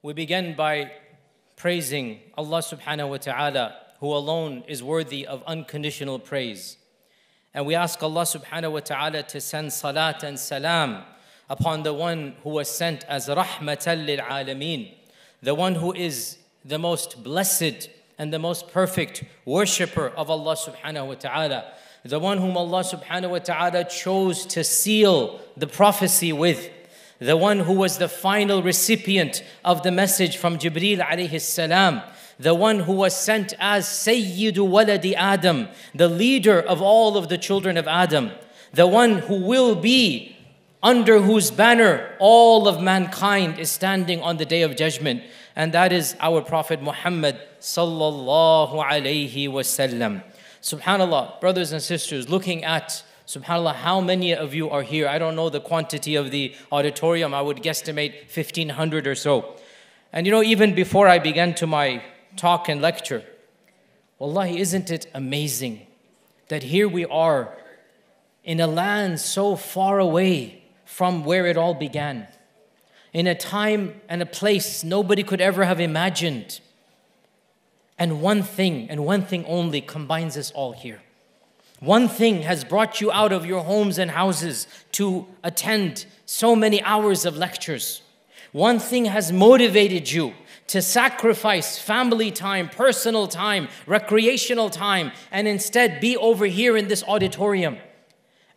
We begin by praising Allah subhanahu wa ta'ala, who alone is worthy of unconditional praise. And we ask Allah subhanahu wa ta'ala to send salat and salam upon the one who was sent as rahmatan lil alameen, the one who is the most blessed and the most perfect worshipper of Allah subhanahu wa ta'ala, the one whom Allah subhanahu wa ta'ala chose to seal the prophecy with the one who was the final recipient of the message from Jibreel alayhi salam, the one who was sent as Sayyidu Waladi Adam, the leader of all of the children of Adam, the one who will be under whose banner all of mankind is standing on the day of judgment, and that is our Prophet Muhammad sallallahu alayhi wasallam. Subhanallah, brothers and sisters, looking at SubhanAllah, how many of you are here? I don't know the quantity of the auditorium. I would guesstimate 1500 or so. And you know, even before I began to my talk and lecture, Wallahi, isn't it amazing that here we are in a land so far away from where it all began, in a time and a place nobody could ever have imagined. And one thing, and one thing only, combines us all here. One thing has brought you out of your homes and houses to attend so many hours of lectures. One thing has motivated you to sacrifice family time, personal time, recreational time, and instead be over here in this auditorium.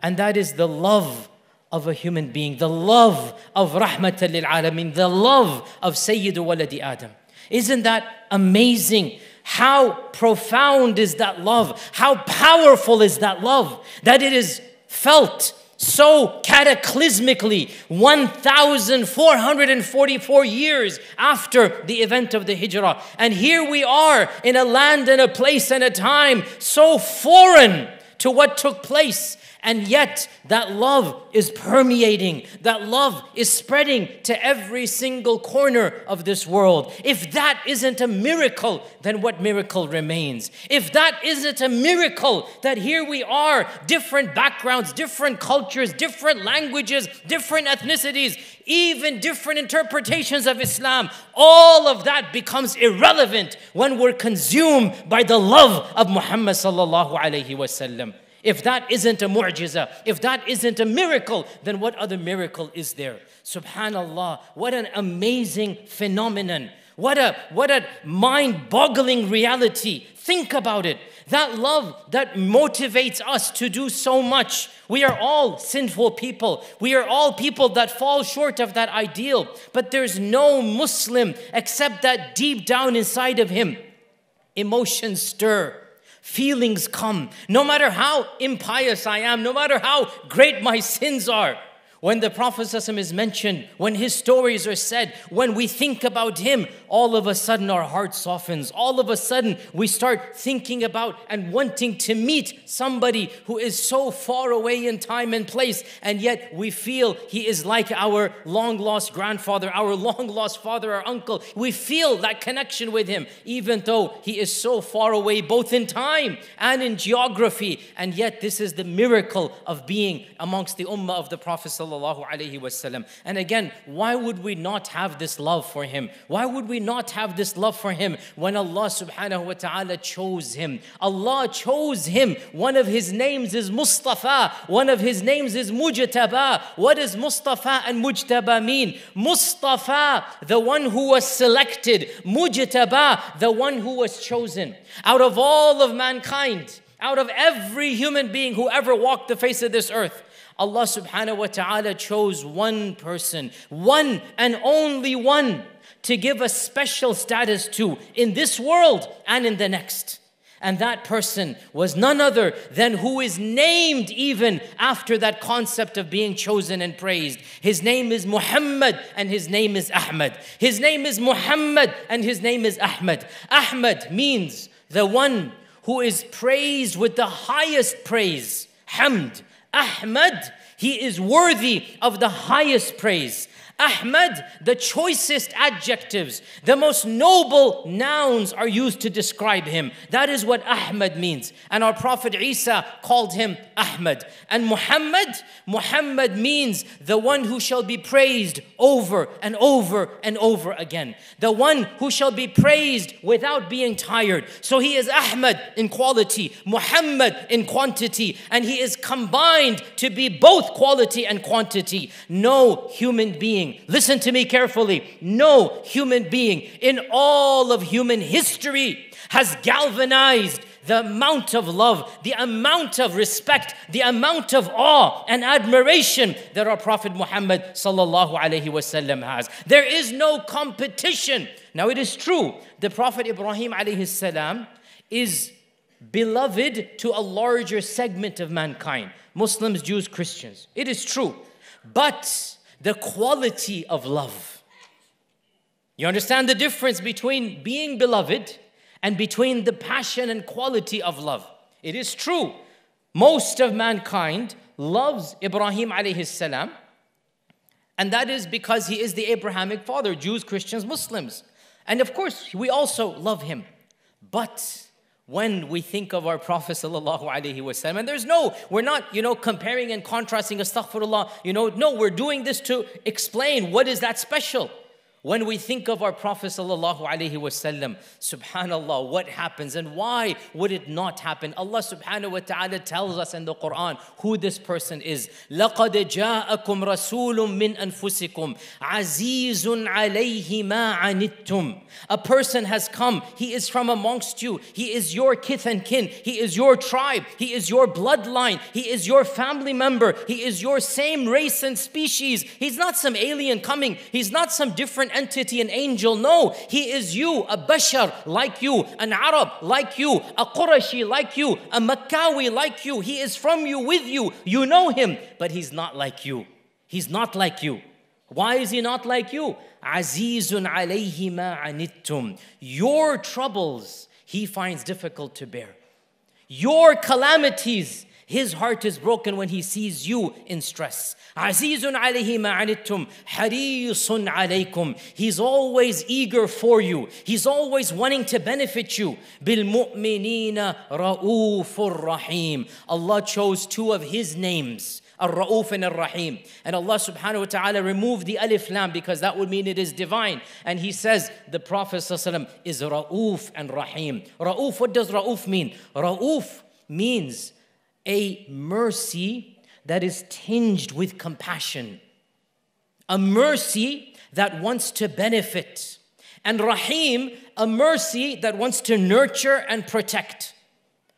And that is the love of a human being, the love of Rahmatan lil Alameen, the love of Sayyidu Waladi Adam. Isn't that amazing? How profound is that love? How powerful is that love that it is felt so cataclysmically 1444 years after the event of the hijrah and here we are in a land and a place and a time so foreign to what took place and yet, that love is permeating, that love is spreading to every single corner of this world. If that isn't a miracle, then what miracle remains? If that isn't a miracle, that here we are, different backgrounds, different cultures, different languages, different ethnicities, even different interpretations of Islam, all of that becomes irrelevant when we're consumed by the love of Muhammad sallallahu alaihi wasallam. If that isn't a mu'jiza, if that isn't a miracle, then what other miracle is there? Subhanallah, what an amazing phenomenon. What a, what a mind boggling reality. Think about it. That love that motivates us to do so much. We are all sinful people. We are all people that fall short of that ideal. But there's no Muslim except that deep down inside of him, emotions stir feelings come. No matter how impious I am, no matter how great my sins are, when the Prophet is mentioned, when his stories are said, when we think about him, all of a sudden our heart softens. All of a sudden we start thinking about and wanting to meet somebody who is so far away in time and place, and yet we feel he is like our long lost grandfather, our long lost father, our uncle. We feel that connection with him, even though he is so far away, both in time and in geography. And yet, this is the miracle of being amongst the ummah of the Prophet sallallahu alaihi wasallam. And again, why would we not have this love for him? Why would we not have this love for him when Allah subhanahu wa ta'ala chose him? Allah chose him. One of his names is Mustafa. One of his names is Mujtaba. What does Mustafa and Mujtaba mean? Mustafa, the one who was selected. Mujtaba, the one who was chosen. Out of all of mankind, out of every human being who ever walked the face of this earth, Allah subhanahu wa ta'ala chose one person, one and only one, to give a special status to in this world and in the next. And that person was none other than who is named even after that concept of being chosen and praised. His name is Muhammad and his name is Ahmad. His name is Muhammad and his name is Ahmad. Ahmad means the one who is praised with the highest praise. Hamd. Ahmad, he is worthy of the highest praise. Ahmad, the choicest adjectives, the most noble nouns are used to describe him. That is what Ahmad means. And our Prophet Isa called him Ahmad. And Muhammad, Muhammad means the one who shall be praised over and over and over again. The one who shall be praised without being tired. So he is Ahmad in quality, Muhammad in quantity, and he is combined to be both quality and quantity. No human being, listen to me carefully, no human being in all of human history has galvanized the amount of love, the amount of respect, the amount of awe and admiration that our Prophet Muhammad sallallahu alaihi wasallam has. There is no competition. Now it is true, the Prophet Ibrahim alayhi salam is beloved to a larger segment of mankind Muslims, Jews, Christians. It is true. But the quality of love, you understand the difference between being beloved and between the passion and quality of love. It is true. Most of mankind loves Ibrahim alayhi salam, and that is because he is the Abrahamic father, Jews, Christians, Muslims. And of course, we also love him. But when we think of our Prophet sallallahu alaihi wasallam, and there's no, we're not, you know, comparing and contrasting astaghfirullah, you know, no, we're doing this to explain what is that special. When we think of our Prophet sallallahu alaihi wasallam, subhanallah, what happens and why would it not happen? Allah subhanahu wa ta'ala tells us in the Quran who this person is. لَقَدْ جَاءَكُمْ رَسُولٌ مِّنْ أَنفُسِكُمْ عَزِيزٌ عَلَيْهِ مَا عَنِتُّمْ A person has come, he is from amongst you, he is your kith and kin, he is your tribe, he is your bloodline, he is your family member, he is your same race and species. He's not some alien coming, he's not some different entity, an angel. No, he is you, a Bashar like you, an Arab like you, a Qurashi like you, a Makkawi like you. He is from you, with you. You know him, but he's not like you. He's not like you. Why is he not like you? Azizun alayhi ma anittum. Your troubles he finds difficult to bear. Your calamities his heart is broken when he sees you in stress. Azizun alayhi ma'anittum, harisun alaykum. He's always eager for you. He's always wanting to benefit you. Bil mu'minina ra'ufur rahim. Allah chose two of his names. Ar-Ra'uf and Ar-Rahim. And Allah subhanahu wa ta'ala removed the alif lam because that would mean it is divine. And He says the Prophet is Ra'uf and Rahim. Ra'uf, what does Ra'uf mean? Ra'uf means a mercy that is tinged with compassion, a mercy that wants to benefit, and Rahim, a mercy that wants to nurture and protect.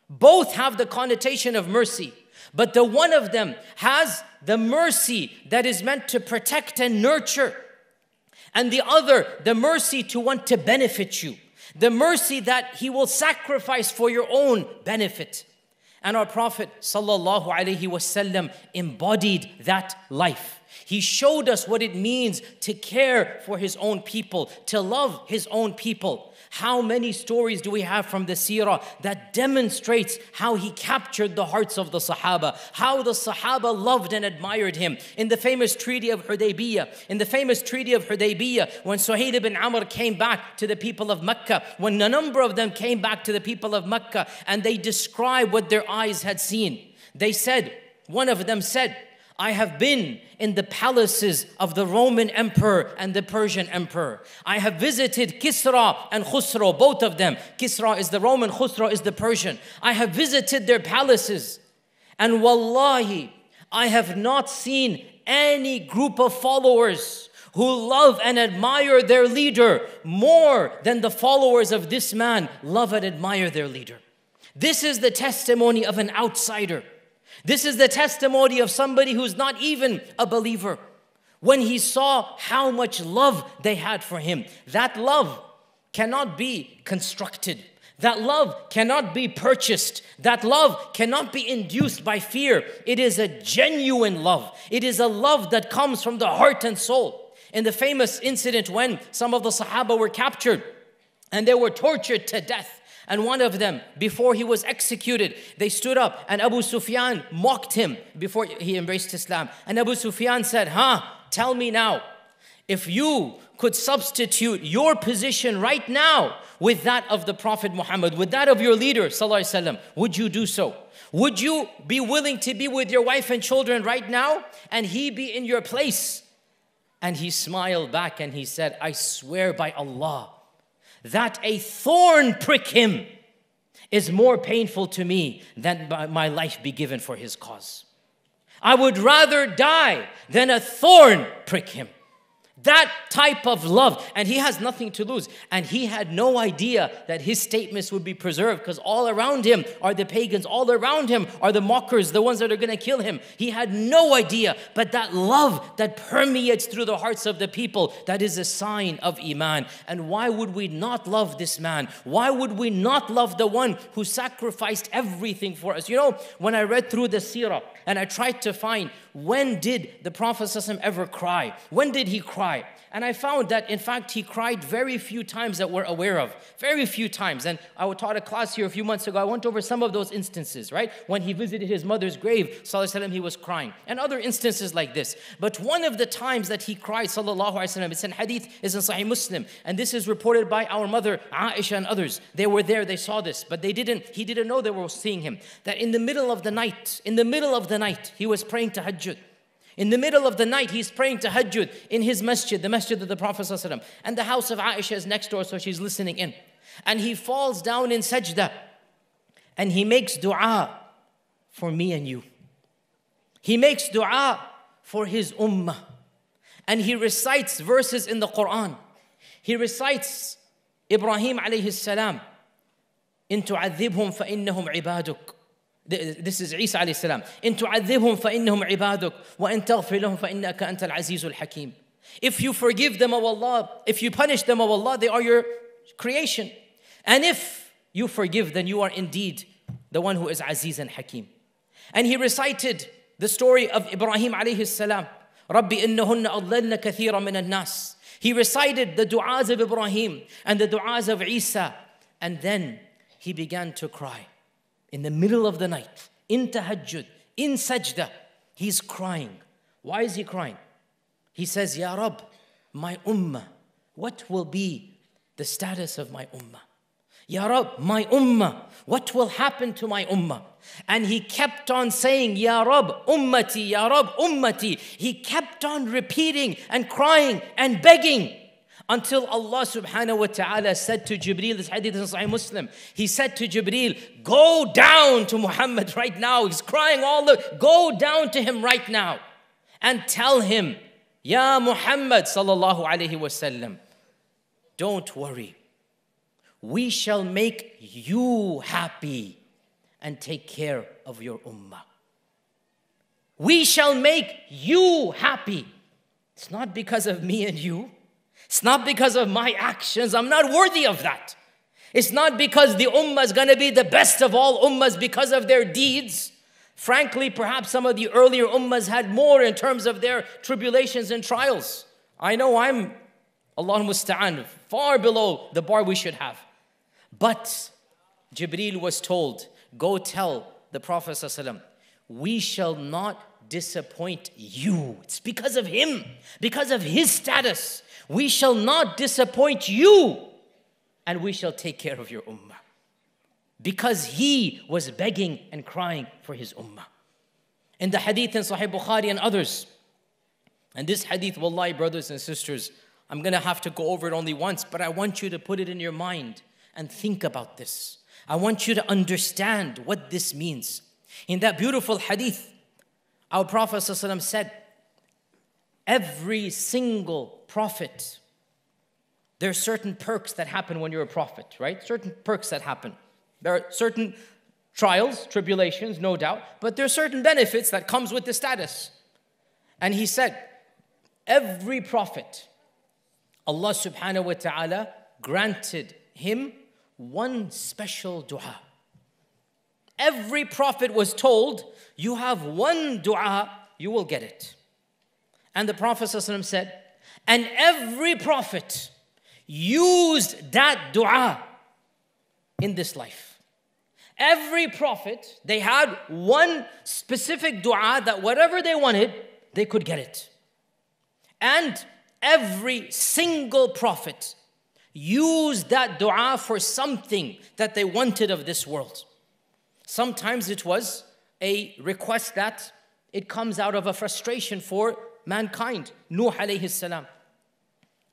Both have the connotation of mercy, but the one of them has the mercy that is meant to protect and nurture, and the other, the mercy to want to benefit you, the mercy that He will sacrifice for your own benefit. And our Prophet wasallam embodied that life. He showed us what it means to care for his own people, to love his own people. How many stories do we have from the seerah that demonstrates how he captured the hearts of the Sahaba, how the Sahaba loved and admired him. In the famous Treaty of Hudaybiyah, in the famous Treaty of Hudaybiyah, when Suhail ibn Amr came back to the people of Mecca, when a number of them came back to the people of Mecca and they described what their eyes had seen, they said, one of them said, I have been in the palaces of the Roman emperor and the Persian emperor. I have visited Kisra and Khusro, both of them. Kisra is the Roman, Khusro is the Persian. I have visited their palaces. And wallahi, I have not seen any group of followers who love and admire their leader more than the followers of this man love and admire their leader. This is the testimony of an outsider. This is the testimony of somebody who's not even a believer. When he saw how much love they had for him, that love cannot be constructed. That love cannot be purchased. That love cannot be induced by fear. It is a genuine love. It is a love that comes from the heart and soul. In the famous incident when some of the Sahaba were captured and they were tortured to death, and one of them, before he was executed, they stood up and Abu Sufyan mocked him before he embraced Islam. And Abu Sufyan said, Huh, tell me now, If you could substitute your position right now with that of the Prophet Muhammad, with that of your leader, وسلم, would you do so? Would you be willing to be with your wife and children right now and he be in your place? And he smiled back and he said, I swear by Allah that a thorn prick him is more painful to me than my life be given for his cause. I would rather die than a thorn prick him. That type of love. And he has nothing to lose. And he had no idea that his statements would be preserved because all around him are the pagans, all around him are the mockers, the ones that are going to kill him. He had no idea. But that love that permeates through the hearts of the people, that is a sign of Iman. And why would we not love this man? Why would we not love the one who sacrificed everything for us? You know, when I read through the seerah and I tried to find when did the Prophet ever cry? When did he cry? And I found that, in fact, he cried very few times that we're aware of. Very few times. And I taught a class here a few months ago. I went over some of those instances, right? When he visited his mother's grave, وسلم, he was crying, and other instances like this. But one of the times that he cried, sallallahu وسلم, it's in hadith, is in Sahih Muslim. And this is reported by our mother, Aisha, and others. They were there, they saw this, but they didn't, he didn't know they were seeing him. That in the middle of the night, in the middle of the night, he was praying tahajjud. In the middle of the night, he's praying tahajjud in his masjid, the masjid of the Prophet. and the house of Aisha is next door, so she's listening in. And he falls down in sajda and he makes dua for me and you. He makes dua for his ummah. And he recites verses in the Quran. He recites Ibrahim alayhi salam, into tu'adhibhum فإنهم عبادك. this is Isa alayhi salam. إن تعذبهم فإنهم عبادك وإن تغفر لهم فإنك أنت العزيز الحكيم. If you forgive them, O Allah, if you punish them, O Allah, they are your creation. And if you forgive, then you are indeed the one who is Aziz and Hakim. And he recited the story of Ibrahim alayhi salam. ربي إنهن أضللن كثيرا من الناس. He recited the du'as of Ibrahim and the du'as of Isa. And then he began to cry in the middle of the night, in tahajjud, in sajda, he's crying. Why is he crying? He says, Ya Rab, my ummah, what will be the status of my ummah? Ya Rab, my ummah, what will happen to my ummah? And he kept on saying, Ya Rab, ummati, Ya Rab, ummati. He kept on repeating and crying and begging. Until Allah subhanahu wa ta'ala said to Jibreel, this hadith in Sahih Muslim, He said to Jibreel, Go down to Muhammad right now. He's crying all the, go down to him right now and tell him, Ya Muhammad sallallahu alayhi wasallam, don't worry. We shall make you happy and take care of your ummah. We shall make you happy. It's not because of me and you. It's not because of my actions. I'm not worthy of that. It's not because the ummah is going to be the best of all ummahs because of their deeds. Frankly, perhaps some of the earlier ummahs had more in terms of their tribulations and trials. I know I'm, Allah musta'an, far below the bar we should have. But Jibreel was told, go tell the Prophet we shall not disappoint you. It's because of him, because of his status. We shall not disappoint you, and we shall take care of your ummah. Because he was begging and crying for his ummah. In the hadith in Sahih Bukhari and others, and this hadith, wallahi, brothers and sisters, I'm gonna have to go over it only once, but I want you to put it in your mind and think about this. I want you to understand what this means. In that beautiful hadith, our Prophet said, Every single prophet, there are certain perks that happen when you're a prophet, right? Certain perks that happen. There are certain trials, tribulations, no doubt, but there are certain benefits that comes with the status. And he said, every prophet, Allah subhanahu wa ta'ala granted him one special dua. Every prophet was told, you have one dua, you will get it. And the Prophet ﷺ said, and every prophet used that dua in this life. Every prophet, they had one specific dua that whatever they wanted, they could get it. And every single prophet used that dua for something that they wanted of this world. Sometimes it was a request that it comes out of a frustration for mankind. Nuh alayhi salam,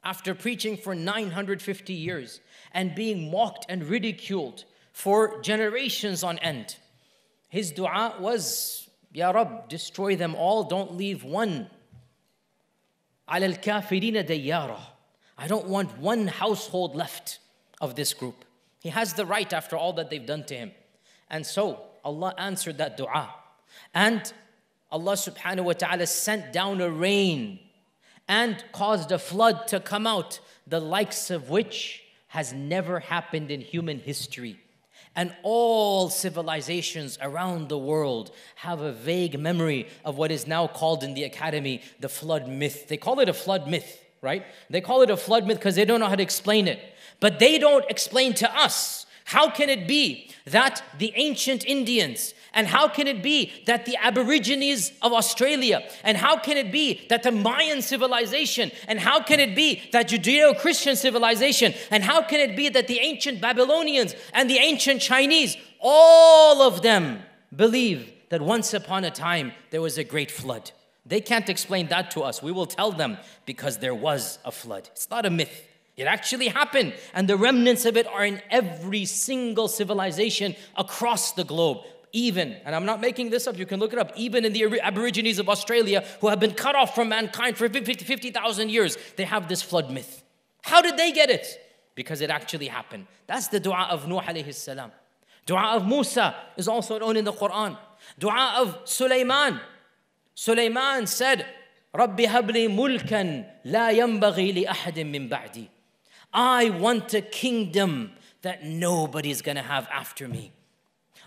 after preaching for 950 years and being mocked and ridiculed for generations on end. His dua was, Ya Rab, destroy them all, don't leave one. Al kafirina. I don't want one household left of this group. He has the right after all that they've done to him. And so Allah answered that dua. And Allah subhanahu wa ta'ala sent down a rain and caused a flood to come out, the likes of which has never happened in human history. And all civilizations around the world have a vague memory of what is now called in the academy the flood myth. They call it a flood myth right? They call it a flood myth because they don't know how to explain it. But they don't explain to us how can it be that the ancient Indians and how can it be that the Aborigines of Australia? And how can it be that the Mayan civilization? And how can it be that Judeo Christian civilization? And how can it be that the ancient Babylonians and the ancient Chinese, all of them believe that once upon a time there was a great flood? They can't explain that to us. We will tell them because there was a flood. It's not a myth. It actually happened, and the remnants of it are in every single civilization across the globe. Even, and I'm not making this up, you can look it up, even in the Aborigines of Australia who have been cut off from mankind for 50,000 years, they have this flood myth. How did they get it? Because it actually happened. That's the dua of Nuh alayhi salam. Dua of Musa is also known in the Quran. Dua of Sulaiman Sulaiman said, رب هب لي ملكا لا ينبغي لأحد من بعدي. I want a kingdom that nobody's gonna have after me.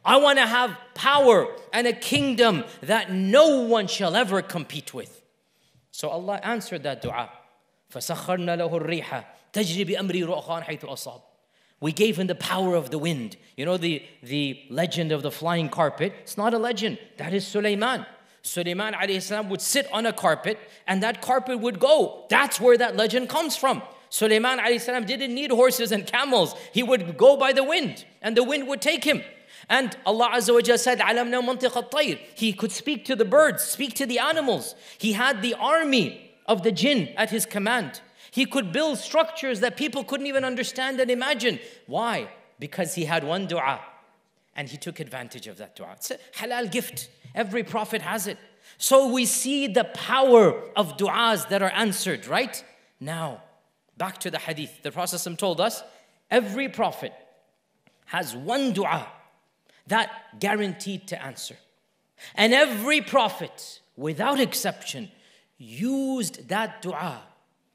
I want to have power and a kingdom that no one shall ever compete with. So Allah answered that dua. فسخرنا له الريح تجري بأمري رؤخان حيث أصاب. We gave him the power of the wind. You know the, the legend of the flying carpet? It's not a legend. That is Sulaiman. Sulaiman alayhi would sit on a carpet and that carpet would go. That's where that legend comes from. Sulaiman alayhi didn't need horses and camels. He would go by the wind and the wind would take him. And Allah Azza wa Jalla said, He could speak to the birds, speak to the animals. He had the army of the jinn at his command. He could build structures that people couldn't even understand and imagine. Why? Because he had one dua and he took advantage of that dua. It's a halal gift. Every prophet has it. So we see the power of du'as that are answered, right? Now, back to the hadith. The Prophet told us every prophet has one dua that guaranteed to answer. And every prophet, without exception, used that dua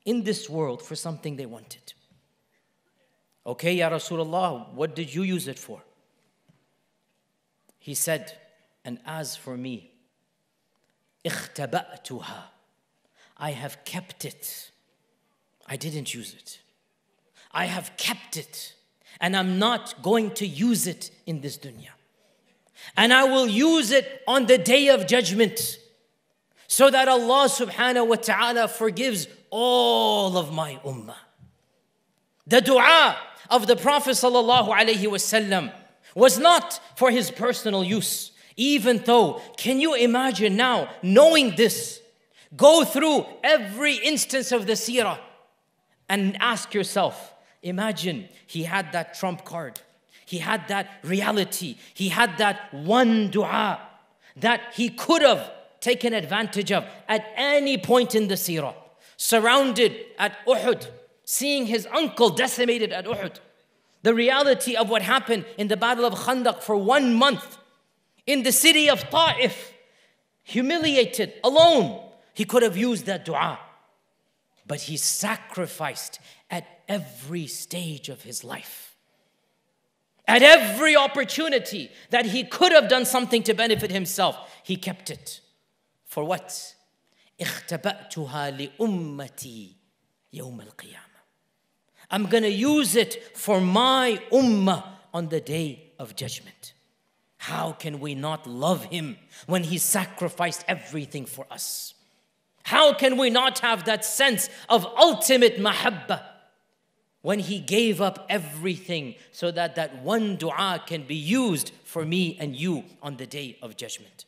in this world for something they wanted. Okay, Ya Rasulullah, what did you use it for? He said, and as for me, اختبأتها. I have kept it. I didn't use it. I have kept it. And I'm not going to use it in this dunya. And I will use it on the day of judgment so that Allah subhanahu wa ta'ala forgives all of my ummah. The dua of the Prophet sallallahu alaihi wasallam was not for his personal use. Even though, can you imagine now, knowing this, go through every instance of the seerah and ask yourself, imagine he had that trump card. He had that reality. He had that one dua that he could have taken advantage of at any point in the seerah. Surrounded at Uhud, seeing his uncle decimated at Uhud. The reality of what happened in the Battle of Khandaq for one month in the city of Ta'if, humiliated, alone. He could have used that dua But he sacrificed at every stage of his life. At every opportunity that he could have done something to benefit himself, he kept it. For what? اختبأتها لأمتي يوم القيامة. I'm going to use it for my ummah on the day of judgment. How can we not love him when he sacrificed everything for us? How can we not have that sense of ultimate mahabbah? When he gave up everything so that that one dua can be used for me and you on the day of judgment.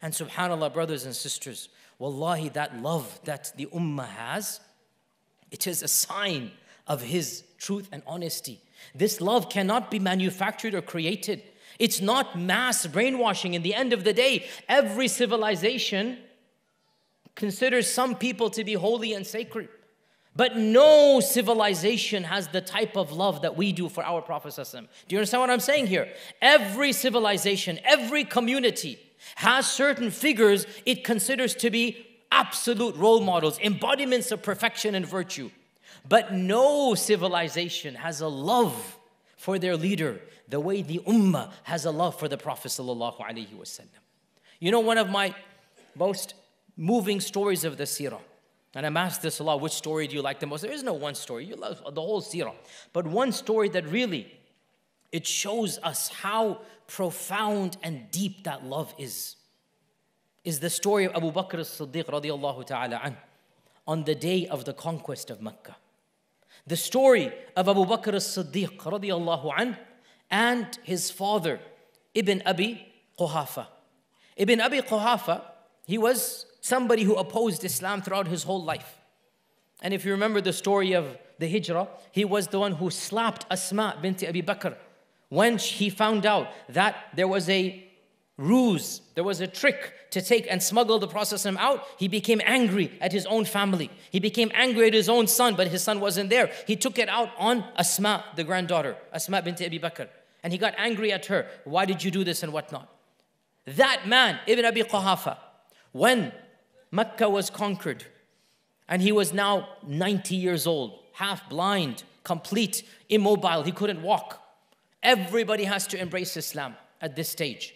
And subhanAllah, brothers and sisters, wallahi, that love that the ummah has, it is a sign of his truth and honesty. This love cannot be manufactured or created. It's not mass brainwashing. In the end of the day, every civilization considers some people to be holy and sacred. But no civilization has the type of love that we do for our Prophet. Do you understand what I'm saying here? Every civilization, every community has certain figures it considers to be absolute role models, embodiments of perfection and virtue. But no civilization has a love for their leader the way the ummah has a love for the Prophet. You know, one of my most moving stories of the seerah. And I'm asked this a lot which story do you like the most? There is no one story, you love the whole seerah. But one story that really it shows us how profound and deep that love is is the story of Abu Bakr as-Siddiq radiallahu ta'ala an, on the day of the conquest of Mecca. The story of Abu Bakr as-Siddiq radiallahu an, and his father Ibn Abi Quhafa. Ibn Abi Quhafa, he was somebody who opposed Islam throughout his whole life. And if you remember the story of the Hijrah, he was the one who slapped Asma bint Abi Bakr when he found out that there was a ruse, there was a trick to take and smuggle the Prophet out, he became angry at his own family. He became angry at his own son, but his son wasn't there. He took it out on Asma, the granddaughter, Asma bint Abi Bakr. And he got angry at her. Why did you do this and whatnot? That man, Ibn Abi Quhafa, when Mecca was conquered, and he was now 90 years old, half blind, complete, immobile. He couldn't walk. Everybody has to embrace Islam at this stage.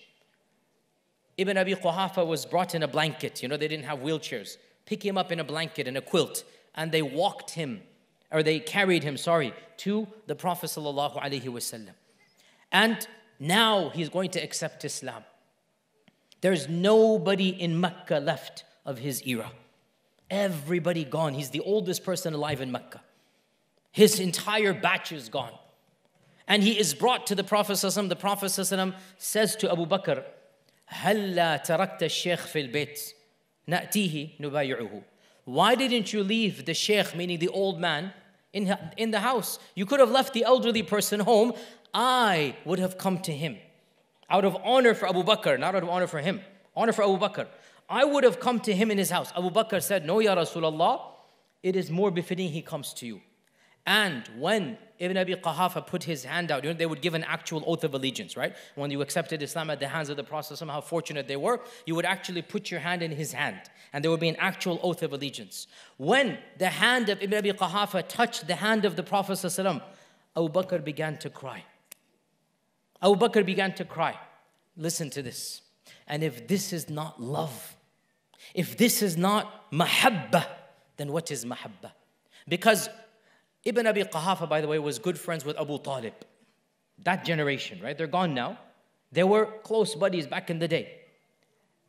Ibn Abi Quhafa was brought in a blanket. You know, they didn't have wheelchairs. Pick him up in a blanket and a quilt, and they walked him, or they carried him, sorry, to the Prophet wasallam. And now he's going to accept Islam. There's nobody in Mecca left of his era. Everybody gone. He's the oldest person alive in Mecca. His entire batch is gone. And he is brought to the Prophet. The Prophet says to Abu Bakr, هلا تركت الشيخ في البيت نأتيه نبايعه Why didn't you leave the sheikh, meaning the old man, in, in the house? You could have left the elderly person home. I would have come to him. Out of honor for Abu Bakr, not out of honor for him. Honor for Abu Bakr. I would have come to him in his house. Abu Bakr said, No, Ya Rasulullah, it is more befitting he comes to you. And when Ibn Abi Quhafa put his hand out, you know, they would give an actual oath of allegiance, right? When you accepted Islam at the hands of the Prophet, how fortunate they were, you would actually put your hand in his hand, and there would be an actual oath of allegiance. When the hand of Ibn Abi Quhafa touched the hand of the Prophet, Abu Bakr began to cry. Abu Bakr began to cry. Listen to this. And if this is not love, if this is not mahabbah, then what is mahabbah? Because Ibn Abi Quhafa, by the way, was good friends with Abu Talib. That generation, right? They're gone now. They were close buddies back in the day.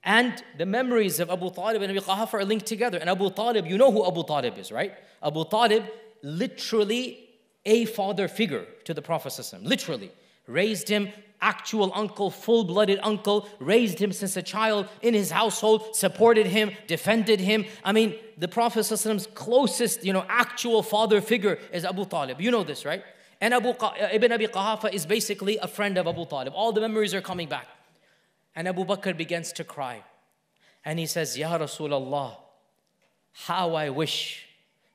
And the memories of Abu Talib and Abi Quhafa are linked together. And Abu Talib, you know who Abu Talib is, right? Abu Talib, literally a father figure to the Prophet. Literally. Raised him, actual uncle, full blooded uncle, raised him since a child in his household, supported him, defended him. I mean, the Prophet's closest, you know, actual father figure is Abu Talib. You know this, right? And Abu uh, Ibn Abi Quhafa is basically a friend of Abu Talib. All the memories are coming back. And Abu Bakr begins to cry. And he says, Ya Rasulullah, how I wish,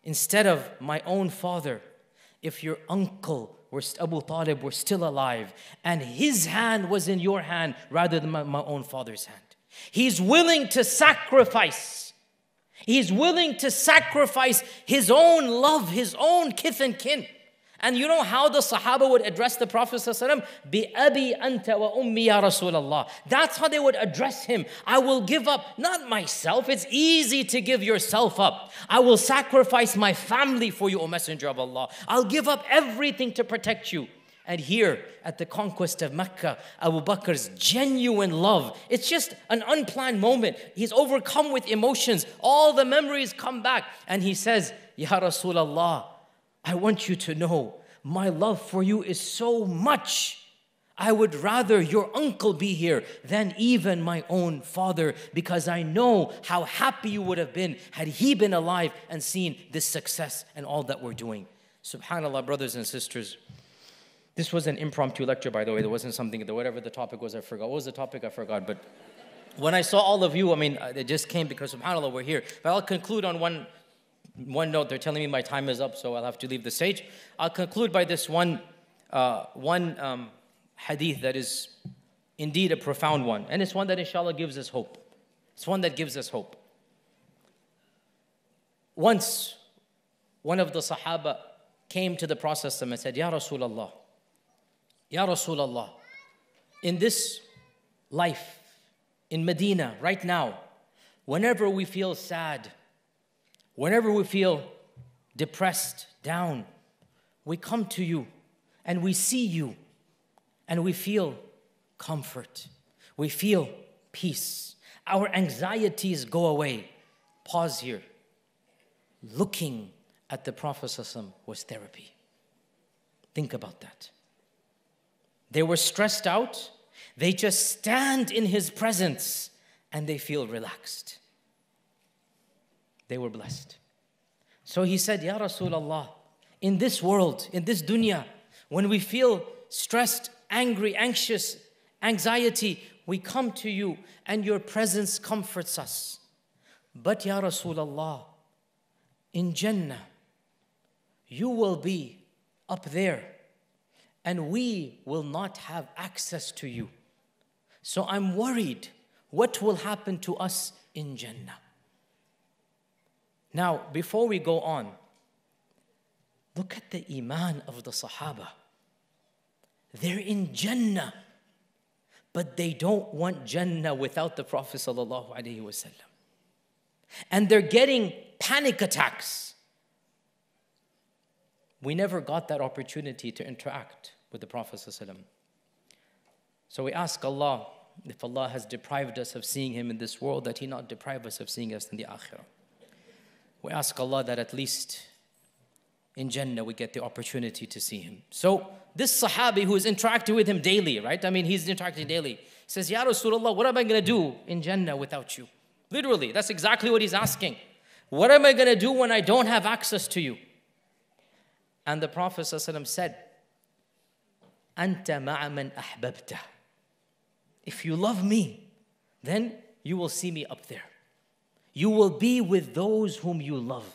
instead of my own father, if your uncle Abu Talib were still alive and his hand was in your hand rather than my, my own father's hand. He's willing to sacrifice. He's willing to sacrifice his own love, his own kith and kin and you know how the Sahaba would address the Prophet Bi abi anta wa ummi ya Rasulullah. That's how they would address him. I will give up not myself. It's easy to give yourself up. I will sacrifice my family for you, O Messenger of Allah. I'll give up everything to protect you. And here at the conquest of Mecca, Abu Bakr's genuine love, it's just an unplanned moment. He's overcome with emotions. All the memories come back. And he says, Ya Rasulullah, I want you to know my love for you is so much. I would rather your uncle be here than even my own father because I know how happy you would have been had he been alive and seen this success and all that we're doing. Subhanallah, brothers and sisters. This was an impromptu lecture, by the way. There wasn't something, whatever the topic was, I forgot. What was the topic? I forgot. But when I saw all of you, I mean, it just came because subhanAllah, we're here. But I'll conclude on one, one note. They're telling me my time is up, so I'll have to leave the stage. I'll conclude by this one, uh, one um, hadith that is indeed a profound one. And it's one that, inshallah, gives us hope. It's one that gives us hope. Once, one of the Sahaba came to the Prophet and said, Ya Rasulullah, Ya Rasulullah, in this life, in Medina, right now, whenever we feel sad, whenever we feel depressed, down, we come to you and we see you and we feel comfort. We feel peace. Our anxieties go away. Pause here. Looking at the Prophet was therapy. Think about that. They were stressed out. They just stand in his presence and they feel relaxed. They were blessed. So he said, Ya Rasulullah, in this world, in this dunya, when we feel stressed, angry, anxious, anxiety, we come to you and your presence comforts us. But Ya Rasulullah, in Jannah, you will be up there and we will not have access to you. So I'm worried what will happen to us in Jannah. Now, before we go on, look at the Iman of the Sahaba. They're in Jannah, but they don't want Jannah without the Prophet. And they're getting panic attacks we never got that opportunity to interact with the Prophet. So we ask Allah, if Allah has deprived us of seeing Him in this world, that He not deprive us of seeing us in the Akhirah. We ask Allah that at least in Jannah we get the opportunity to see Him. So this Sahabi who is interacting with Him daily, right? I mean, he's interacting daily. says, Ya Rasulullah, what am I going to do in Jannah without you? Literally, that's exactly what he's asking. What am I going to do when I don't have access to you? And the Prophet ﷺ said, Anta ma'aman ahbabta. If you love me, then you will see me up there. You will be with those whom you love.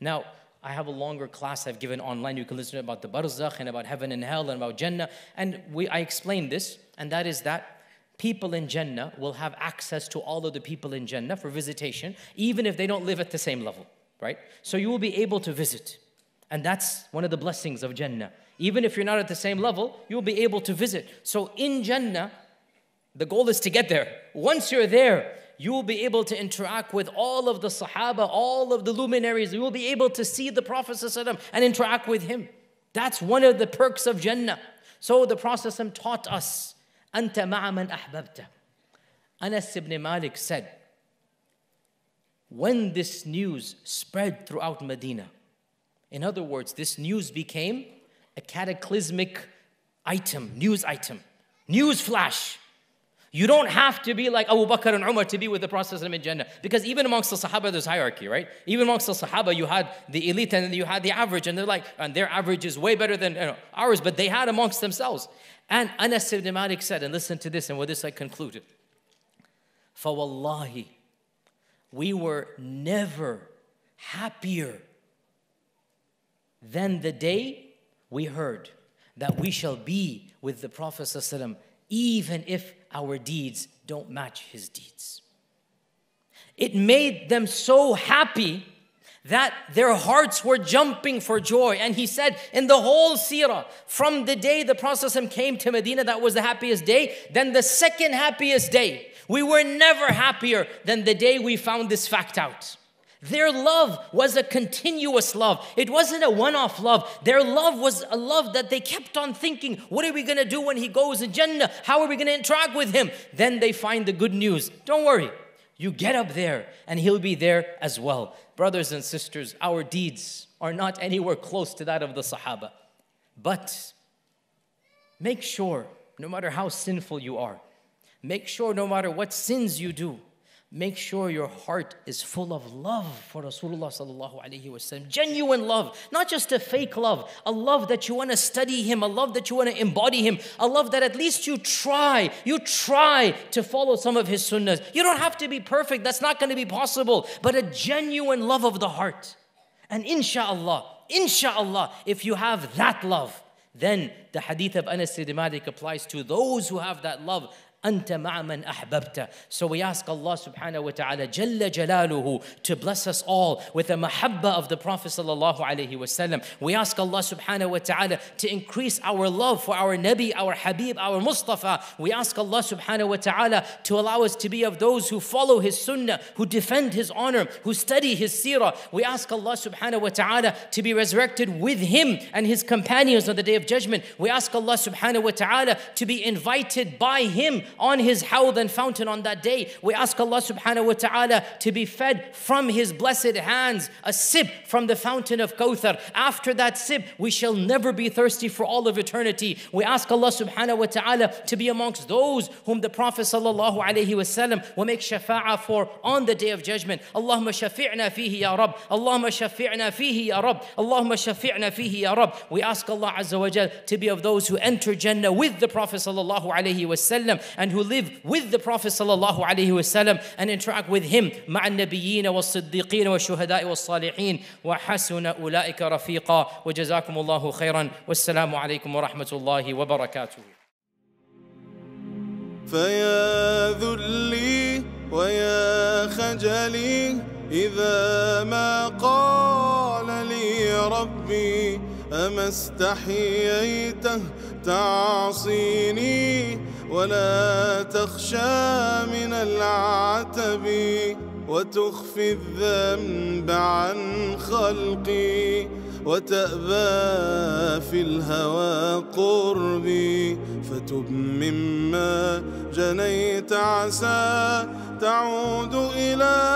Now, I have a longer class I've given online. You can listen about the barzakh and about heaven and hell and about Jannah. And we, I explained this, and that is that people in Jannah will have access to all of the people in Jannah for visitation, even if they don't live at the same level, right? So you will be able to visit. And that's one of the blessings of Jannah. Even if you're not at the same level, you'll be able to visit. So in Jannah, the goal is to get there. Once you're there, you will be able to interact with all of the Sahaba, all of the luminaries. You will be able to see the Prophet ﷺ and interact with him. That's one of the perks of Jannah. So the Prophet ﷺ taught us, أنت مع من أحببت. Anas ibn Malik said, when this news spread throughout Medina, in other words, this news became a cataclysmic item, news item, news flash. you don't have to be like Abu Bakr and Umar to be with the Prophet in Jannah. Because even amongst the Sahaba, there's hierarchy, right? Even amongst the Sahaba, you had the elite and you had the average, and they're like, and their average is way better than you know, ours, but they had amongst themselves. And Anas ibn Malik said, and listen to this, and with this I concluded. Fawallahi, we were never happier than the day we heard that we shall be with the Prophet even if our deeds don't match his deeds. It made them so happy that their hearts were jumping for joy. And he said, in the whole seerah, from the day the Prophet came to Medina, that was the happiest day, then the second happiest day. We were never happier than the day we found this fact out Their love was a continuous love. It wasn't a one off love. Their love was a love that they kept on thinking, what are we going to do when he goes in Jannah? How are we going to interact with him? Then they find the good news. Don't worry. You get up there and he'll be there as well. Brothers and sisters, our deeds are not anywhere close to that of the Sahaba. But make sure, no matter how sinful you are, make sure no matter what sins you do, make sure your heart is full of love for Rasulullah sallallahu alaihi wasallam. Genuine love, not just a fake love, a love that you want to study him, a love that you want to embody him, a love that at least you try, you try to follow some of his sunnahs. You don't have to be perfect, that's not going to be possible, but a genuine love of the heart. And inshallah, inshallah, if you have that love, then the hadith of Anas ibn Malik applies to those who have that love أنت مع من أحببت. So we ask Allah subhanahu wa ta'ala جل جلاله to bless us all with a mahabba of the Prophet sallallahu alayhi wasallam. We ask Allah subhanahu wa ta'ala to increase our love for our Nabi, our Habib, our Mustafa. We ask Allah subhanahu wa ta'ala to allow us to be of those who follow His sunnah, who defend His honor, who study His seerah. We ask Allah subhanahu wa ta'ala to be resurrected with Him and His companions on the day of judgment. We ask Allah subhanahu wa ta'ala to be invited by Him on his hawd and fountain on that day. We ask Allah subhanahu wa ta'ala to be fed from his blessed hands a sip from the fountain of Kawthar. After that sip, we shall never be thirsty for all of eternity. We ask Allah subhanahu wa ta'ala to be amongst those whom the Prophet sallallahu alayhi wasallam will make shafa'a for on the day of judgment. Allahumma shafi'na fihi ya Rab. Allahumma shafi'na fihi ya Rab. Allahumma shafi'na fihi ya Rab. We ask Allah Azza wa Jal to be of those who enter Jannah with the Prophet sallallahu alayhi wasallam and who live with the Prophet sallallahu alaihi wasallam and interact with him مع النبيين والصديقين والشهداء والصالحين وحسن أولئك رفيقا وجزاكم الله خيرا والسلام عليكم ورحمة الله وبركاته فيا ذلي ويا خجلي إذا ما قال لي ربي أما استحييته تعصيني ولا تخشى من العتب وتخفي الذنب عن خلقي وتأبى في الهوى قربي فتب مما جنيت عسى تعود إلى